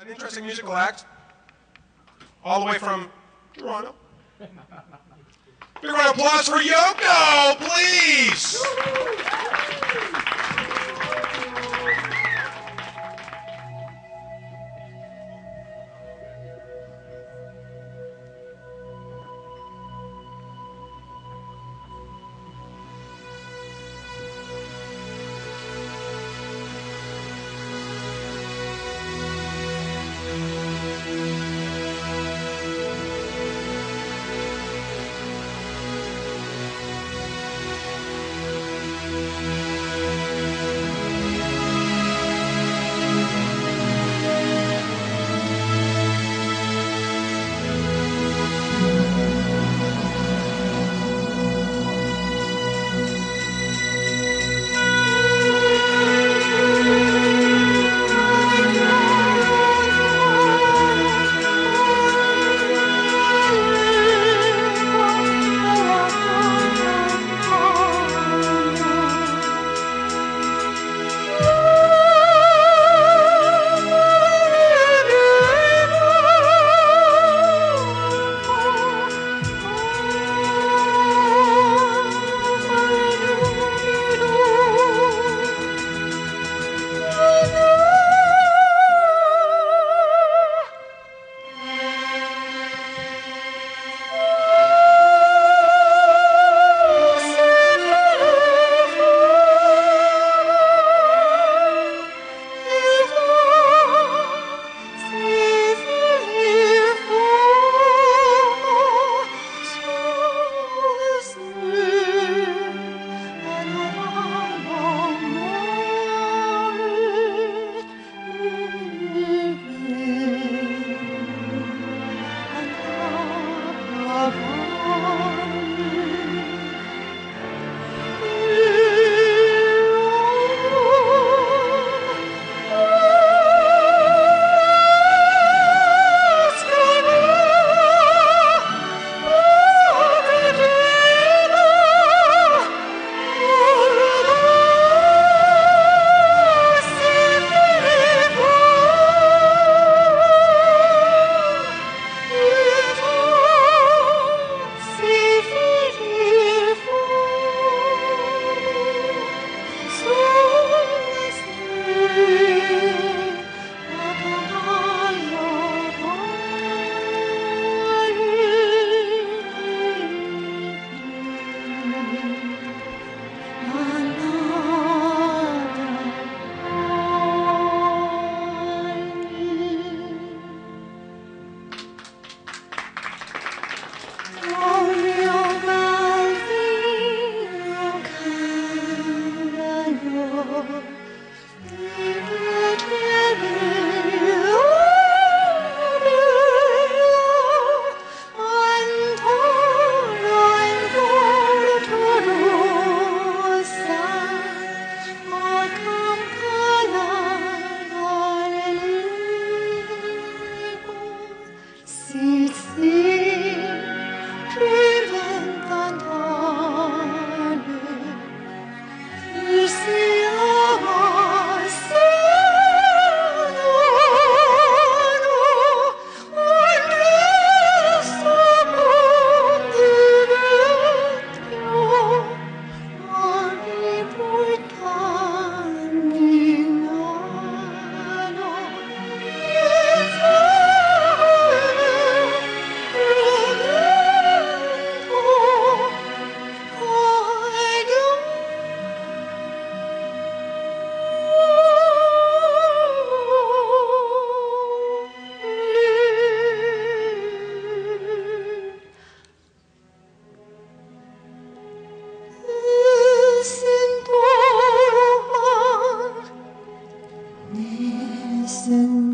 An interesting musical act, all the way from Toronto. Big round of applause for Yoko, please. listen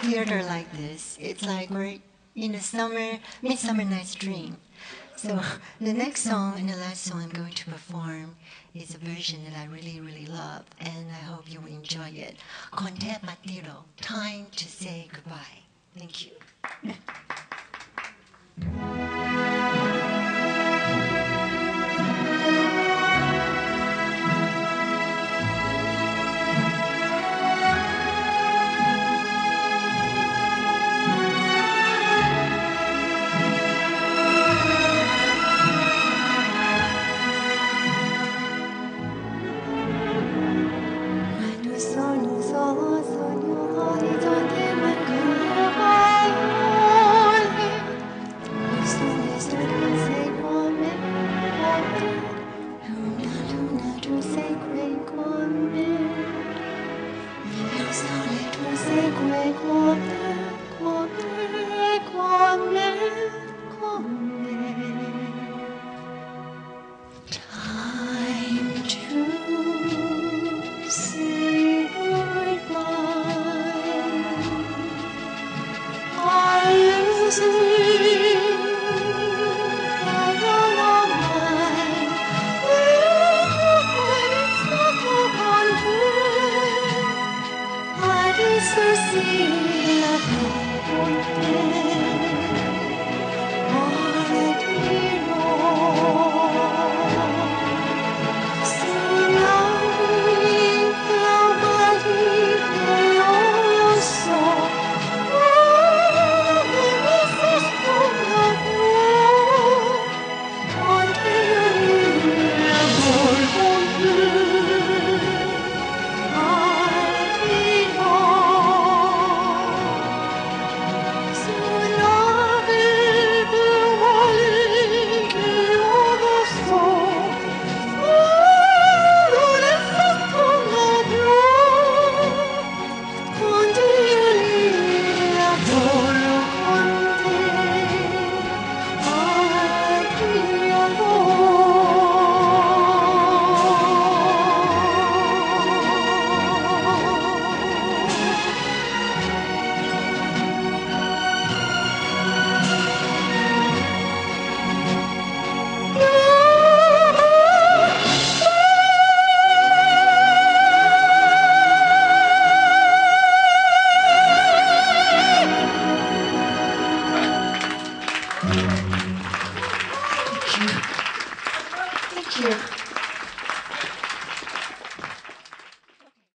theater like this. It's like we're in a summer, midsummer night's dream. So the next song and the last song I'm going to perform is a version that I really, really love, and I hope you will enjoy it. Con te partirò, Time to Say Goodbye. Thank you.